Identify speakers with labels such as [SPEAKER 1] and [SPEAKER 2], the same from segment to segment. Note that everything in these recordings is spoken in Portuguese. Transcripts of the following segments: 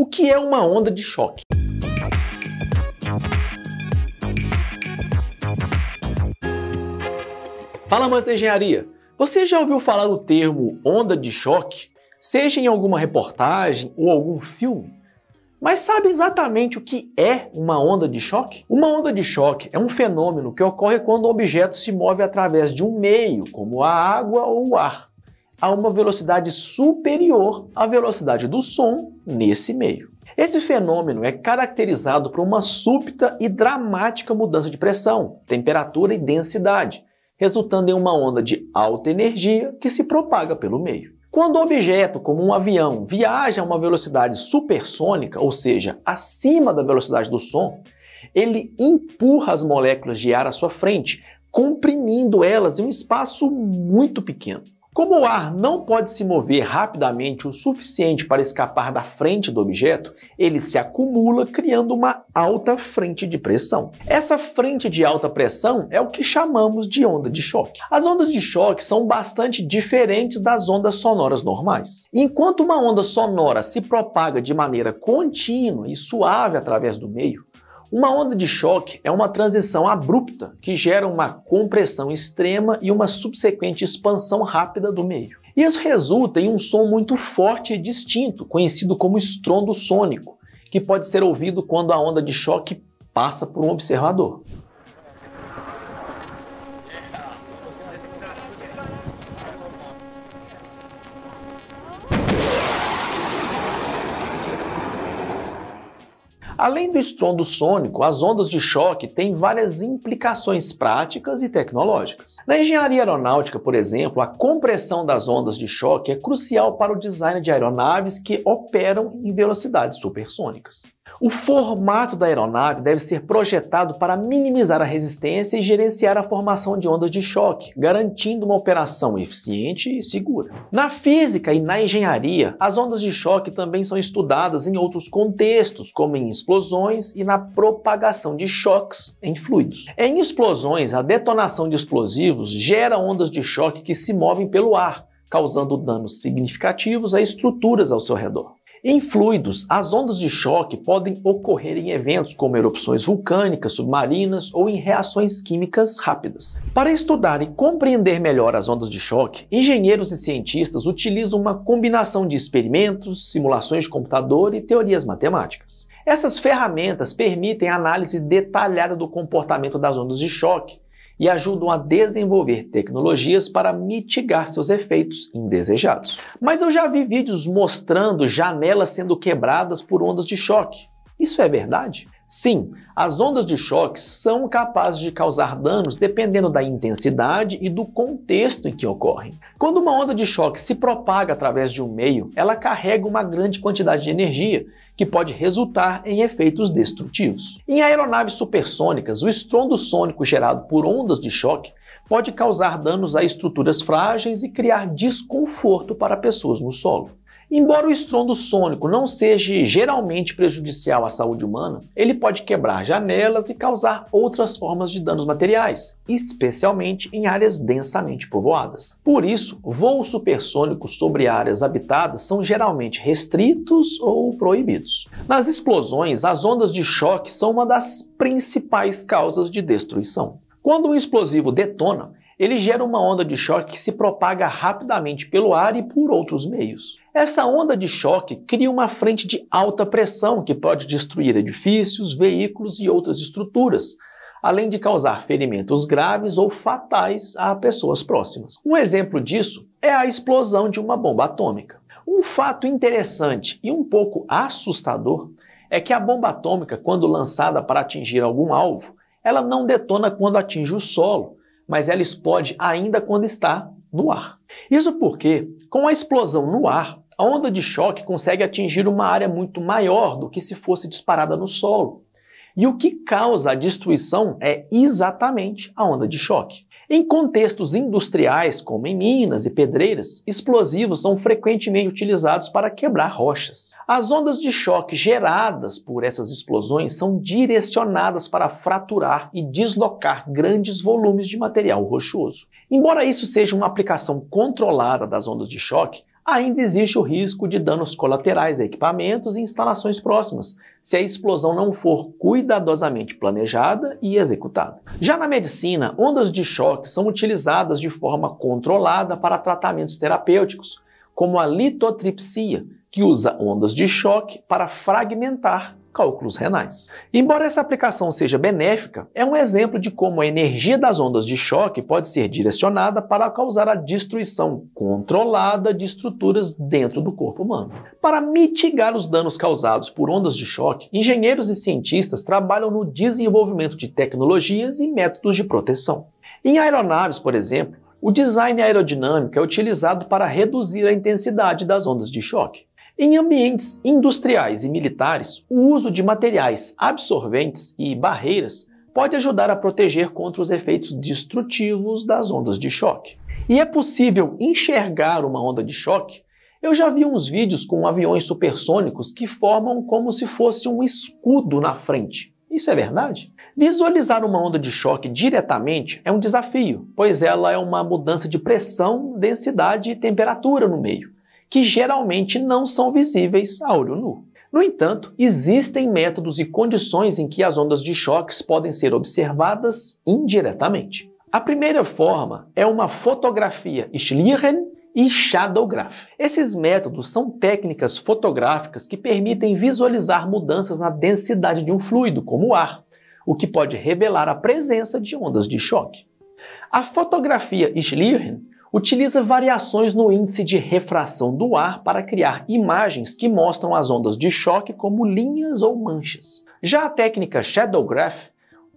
[SPEAKER 1] O que é uma onda de choque? Fala, amantes da engenharia! Você já ouviu falar o termo onda de choque, seja em alguma reportagem ou algum filme? Mas sabe exatamente o que é uma onda de choque? Uma onda de choque é um fenômeno que ocorre quando um objeto se move através de um meio, como a água ou o ar, a uma velocidade superior à velocidade do som nesse meio. Esse fenômeno é caracterizado por uma súbita e dramática mudança de pressão, temperatura e densidade, resultando em uma onda de alta energia que se propaga pelo meio. Quando o objeto, como um avião, viaja a uma velocidade supersônica, ou seja, acima da velocidade do som, ele empurra as moléculas de ar à sua frente, comprimindo elas em um espaço muito pequeno. Como o ar não pode se mover rapidamente o suficiente para escapar da frente do objeto, ele se acumula criando uma alta frente de pressão. Essa frente de alta pressão é o que chamamos de onda de choque. As ondas de choque são bastante diferentes das ondas sonoras normais. Enquanto uma onda sonora se propaga de maneira contínua e suave através do meio, uma onda de choque é uma transição abrupta que gera uma compressão extrema e uma subsequente expansão rápida do meio. Isso resulta em um som muito forte e distinto, conhecido como estrondo sônico, que pode ser ouvido quando a onda de choque passa por um observador. Além do estrondo sônico, as ondas de choque têm várias implicações práticas e tecnológicas. Na engenharia aeronáutica, por exemplo, a compressão das ondas de choque é crucial para o design de aeronaves que operam em velocidades supersônicas. O formato da aeronave deve ser projetado para minimizar a resistência e gerenciar a formação de ondas de choque, garantindo uma operação eficiente e segura. Na física e na engenharia, as ondas de choque também são estudadas em outros contextos, como em explosões e na propagação de choques em fluidos. Em explosões, a detonação de explosivos gera ondas de choque que se movem pelo ar, causando danos significativos a estruturas ao seu redor. Em fluidos, as ondas de choque podem ocorrer em eventos como erupções vulcânicas, submarinas ou em reações químicas rápidas. Para estudar e compreender melhor as ondas de choque, engenheiros e cientistas utilizam uma combinação de experimentos, simulações de computador e teorias matemáticas. Essas ferramentas permitem a análise detalhada do comportamento das ondas de choque, e ajudam a desenvolver tecnologias para mitigar seus efeitos indesejados. Mas eu já vi vídeos mostrando janelas sendo quebradas por ondas de choque. Isso é verdade? Sim, as ondas de choque são capazes de causar danos dependendo da intensidade e do contexto em que ocorrem. Quando uma onda de choque se propaga através de um meio, ela carrega uma grande quantidade de energia, que pode resultar em efeitos destrutivos. Em aeronaves supersônicas, o estrondo sônico gerado por ondas de choque pode causar danos a estruturas frágeis e criar desconforto para pessoas no solo. Embora o estrondo sônico não seja geralmente prejudicial à saúde humana, ele pode quebrar janelas e causar outras formas de danos materiais, especialmente em áreas densamente povoadas. Por isso, voos supersônicos sobre áreas habitadas são geralmente restritos ou proibidos. Nas explosões, as ondas de choque são uma das principais causas de destruição. Quando um explosivo detona, ele gera uma onda de choque que se propaga rapidamente pelo ar e por outros meios. Essa onda de choque cria uma frente de alta pressão que pode destruir edifícios, veículos e outras estruturas, além de causar ferimentos graves ou fatais a pessoas próximas. Um exemplo disso é a explosão de uma bomba atômica. Um fato interessante e um pouco assustador é que a bomba atômica, quando lançada para atingir algum alvo, ela não detona quando atinge o solo, mas ela explode ainda quando está no ar. Isso porque, com a explosão no ar, a onda de choque consegue atingir uma área muito maior do que se fosse disparada no solo. E o que causa a destruição é exatamente a onda de choque. Em contextos industriais, como em minas e pedreiras, explosivos são frequentemente utilizados para quebrar rochas. As ondas de choque geradas por essas explosões são direcionadas para fraturar e deslocar grandes volumes de material rochoso. Embora isso seja uma aplicação controlada das ondas de choque, ainda existe o risco de danos colaterais a equipamentos e instalações próximas, se a explosão não for cuidadosamente planejada e executada. Já na medicina, ondas de choque são utilizadas de forma controlada para tratamentos terapêuticos, como a litotripsia, que usa ondas de choque para fragmentar cálculos renais. Embora essa aplicação seja benéfica, é um exemplo de como a energia das ondas de choque pode ser direcionada para causar a destruição controlada de estruturas dentro do corpo humano. Para mitigar os danos causados por ondas de choque, engenheiros e cientistas trabalham no desenvolvimento de tecnologias e métodos de proteção. Em aeronaves, por exemplo, o design aerodinâmico é utilizado para reduzir a intensidade das ondas de choque. Em ambientes industriais e militares, o uso de materiais absorventes e barreiras pode ajudar a proteger contra os efeitos destrutivos das ondas de choque. E é possível enxergar uma onda de choque? Eu já vi uns vídeos com aviões supersônicos que formam como se fosse um escudo na frente. Isso é verdade? Visualizar uma onda de choque diretamente é um desafio, pois ela é uma mudança de pressão, densidade e temperatura no meio que geralmente não são visíveis a olho nu. No entanto, existem métodos e condições em que as ondas de choques podem ser observadas indiretamente. A primeira forma é uma fotografia Schlieren e Shadowgraph. Esses métodos são técnicas fotográficas que permitem visualizar mudanças na densidade de um fluido, como o ar, o que pode revelar a presença de ondas de choque. A fotografia Schlieren utiliza variações no índice de refração do ar para criar imagens que mostram as ondas de choque como linhas ou manchas. Já a técnica Shadowgraph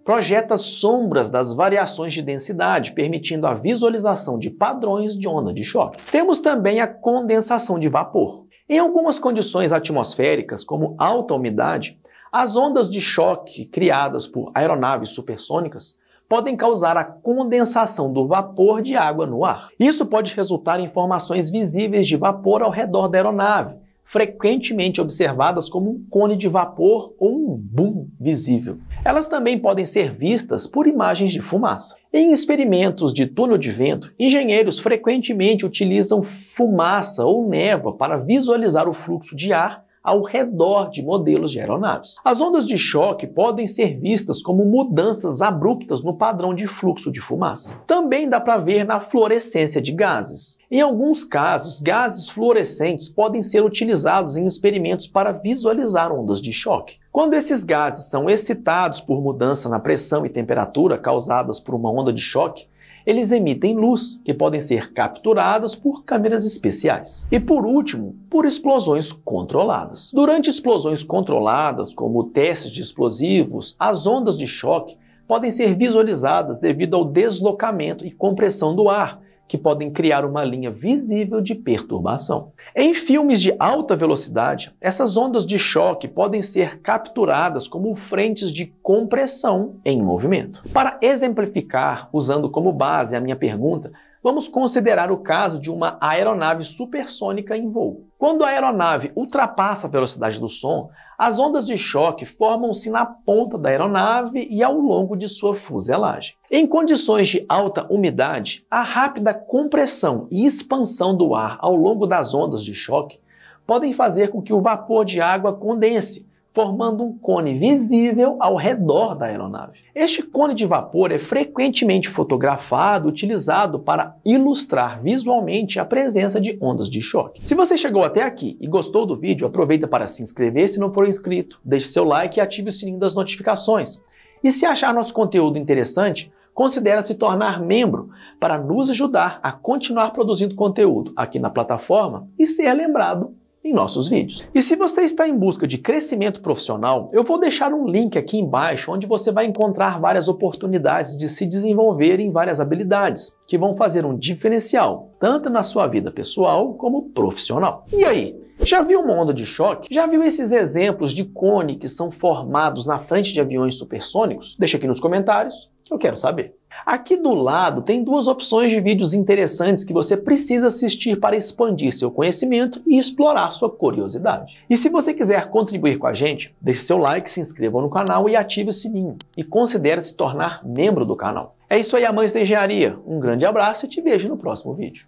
[SPEAKER 1] projeta sombras das variações de densidade, permitindo a visualização de padrões de onda de choque. Temos também a condensação de vapor. Em algumas condições atmosféricas, como alta umidade, as ondas de choque criadas por aeronaves supersônicas podem causar a condensação do vapor de água no ar. Isso pode resultar em formações visíveis de vapor ao redor da aeronave, frequentemente observadas como um cone de vapor ou um boom visível. Elas também podem ser vistas por imagens de fumaça. Em experimentos de túnel de vento, engenheiros frequentemente utilizam fumaça ou névoa para visualizar o fluxo de ar ao redor de modelos de aeronaves. As ondas de choque podem ser vistas como mudanças abruptas no padrão de fluxo de fumaça. Também dá para ver na fluorescência de gases. Em alguns casos, gases fluorescentes podem ser utilizados em experimentos para visualizar ondas de choque. Quando esses gases são excitados por mudança na pressão e temperatura causadas por uma onda de choque, eles emitem luz, que podem ser capturadas por câmeras especiais. E por último, por explosões controladas. Durante explosões controladas, como testes de explosivos, as ondas de choque podem ser visualizadas devido ao deslocamento e compressão do ar, que podem criar uma linha visível de perturbação. Em filmes de alta velocidade, essas ondas de choque podem ser capturadas como frentes de compressão em movimento. Para exemplificar, usando como base a minha pergunta, vamos considerar o caso de uma aeronave supersônica em voo. Quando a aeronave ultrapassa a velocidade do som, as ondas de choque formam-se na ponta da aeronave e ao longo de sua fuselagem. Em condições de alta umidade, a rápida compressão e expansão do ar ao longo das ondas de choque podem fazer com que o vapor de água condense, formando um cone visível ao redor da aeronave. Este cone de vapor é frequentemente fotografado, utilizado para ilustrar visualmente a presença de ondas de choque. Se você chegou até aqui e gostou do vídeo, aproveita para se inscrever se não for inscrito, deixe seu like e ative o sininho das notificações. E se achar nosso conteúdo interessante, considere se tornar membro para nos ajudar a continuar produzindo conteúdo aqui na plataforma e ser lembrado em nossos vídeos. E se você está em busca de crescimento profissional, eu vou deixar um link aqui embaixo onde você vai encontrar várias oportunidades de se desenvolver em várias habilidades que vão fazer um diferencial tanto na sua vida pessoal como profissional. E aí? Já viu uma onda de choque? Já viu esses exemplos de cone que são formados na frente de aviões supersônicos? Deixa aqui nos comentários que eu quero saber. Aqui do lado tem duas opções de vídeos interessantes que você precisa assistir para expandir seu conhecimento e explorar sua curiosidade. E se você quiser contribuir com a gente, deixe seu like, se inscreva no canal e ative o sininho. E considere se tornar membro do canal. É isso aí, amantes da engenharia. Um grande abraço e te vejo no próximo vídeo.